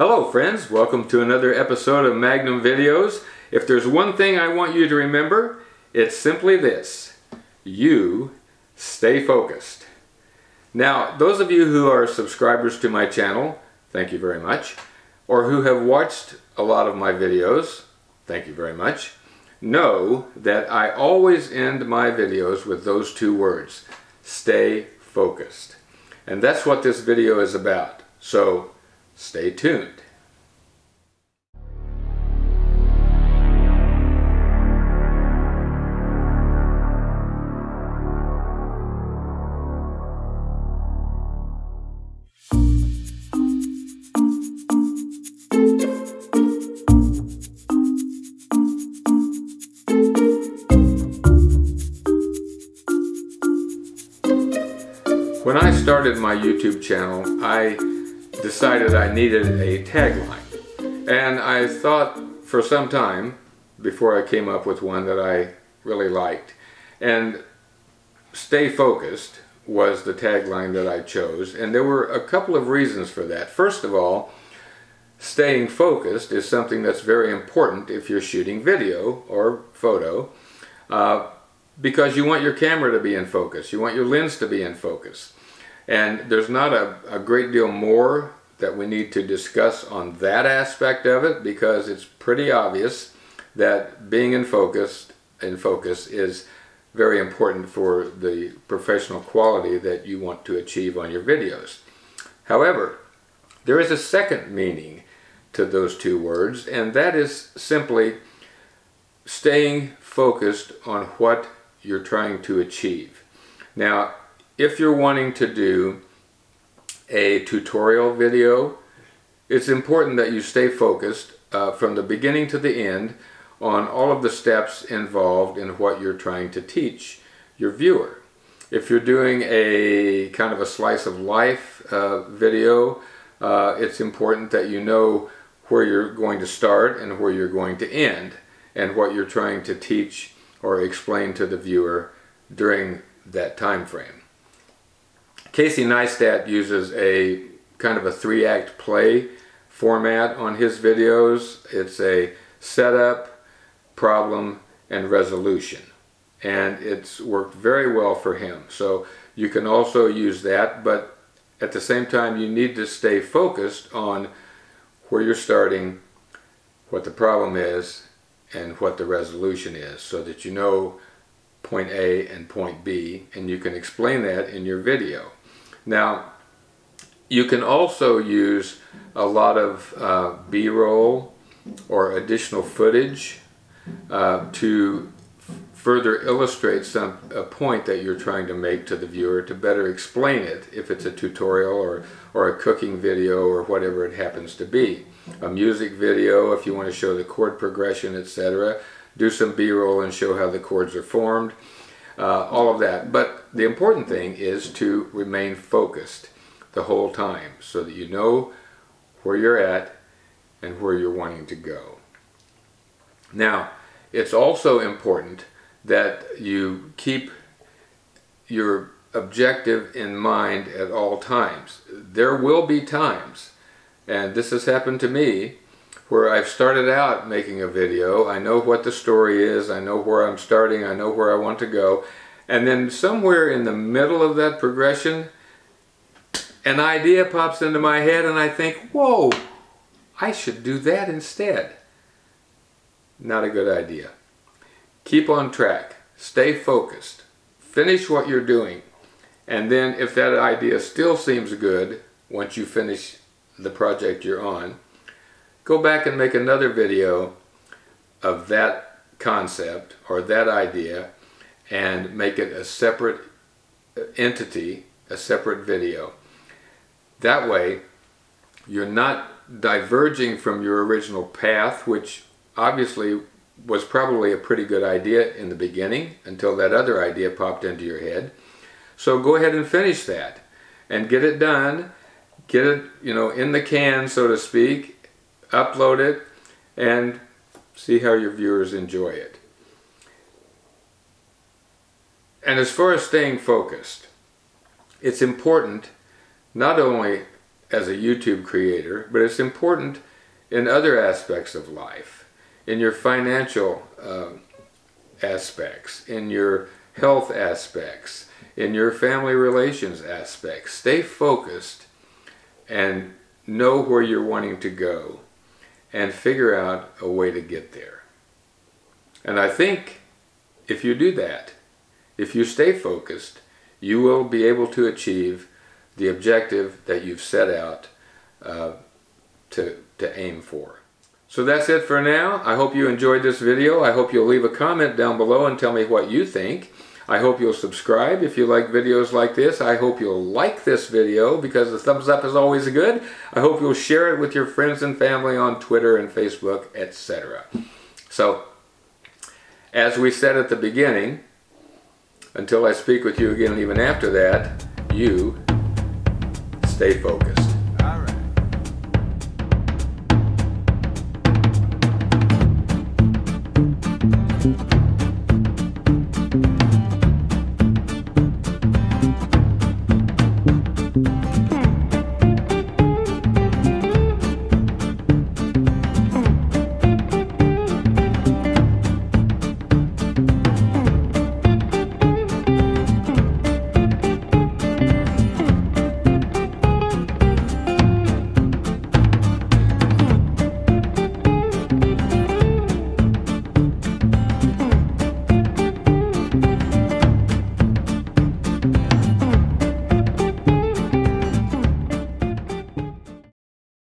Hello friends, welcome to another episode of Magnum Videos. If there's one thing I want you to remember, it's simply this. You stay focused. Now, those of you who are subscribers to my channel, thank you very much, or who have watched a lot of my videos, thank you very much, know that I always end my videos with those two words, stay focused. And that's what this video is about. So, stay tuned. When I started my YouTube channel, I decided I needed a tagline. And I thought for some time, before I came up with one that I really liked. And Stay Focused was the tagline that I chose. And there were a couple of reasons for that. First of all, staying focused is something that's very important if you're shooting video or photo. Uh, because you want your camera to be in focus. You want your lens to be in focus. And there's not a, a great deal more that we need to discuss on that aspect of it because it's pretty obvious that being in focus in focus is very important for the professional quality that you want to achieve on your videos. However, there is a second meaning to those two words and that is simply staying focused on what you're trying to achieve. Now, if you're wanting to do a tutorial video, it's important that you stay focused uh, from the beginning to the end on all of the steps involved in what you're trying to teach your viewer. If you're doing a kind of a slice of life uh, video, uh, it's important that you know where you're going to start and where you're going to end and what you're trying to teach or explain to the viewer during that time frame. Casey Neistat uses a kind of a three-act play format on his videos. It's a setup, problem, and resolution. And it's worked very well for him. So you can also use that, but at the same time you need to stay focused on where you're starting, what the problem is, and what the resolution is so that you know point A and point B and you can explain that in your video. Now you can also use a lot of uh, b-roll or additional footage uh, to further illustrate some a point that you're trying to make to the viewer to better explain it if it's a tutorial or, or a cooking video or whatever it happens to be a music video if you want to show the chord progression, etc. Do some B-roll and show how the chords are formed. Uh, all of that. But the important thing is to remain focused the whole time so that you know where you're at and where you're wanting to go. Now, it's also important that you keep your objective in mind at all times. There will be times and this has happened to me where I've started out making a video. I know what the story is. I know where I'm starting. I know where I want to go. And then somewhere in the middle of that progression, an idea pops into my head and I think, whoa, I should do that instead. Not a good idea. Keep on track. Stay focused. Finish what you're doing. And then if that idea still seems good, once you finish the project you're on, go back and make another video of that concept or that idea and make it a separate uh, entity, a separate video. That way, you're not diverging from your original path, which obviously was probably a pretty good idea in the beginning until that other idea popped into your head. So go ahead and finish that and get it done get it, you know, in the can, so to speak, upload it, and see how your viewers enjoy it. And as far as staying focused, it's important not only as a YouTube creator, but it's important in other aspects of life, in your financial uh, aspects, in your health aspects, in your family relations aspects. Stay focused and know where you're wanting to go and figure out a way to get there. And I think if you do that, if you stay focused, you will be able to achieve the objective that you've set out uh, to, to aim for. So that's it for now. I hope you enjoyed this video. I hope you'll leave a comment down below and tell me what you think. I hope you'll subscribe if you like videos like this. I hope you'll like this video because the thumbs up is always good. I hope you'll share it with your friends and family on Twitter and Facebook, etc. So, as we said at the beginning, until I speak with you again even after that, you stay focused.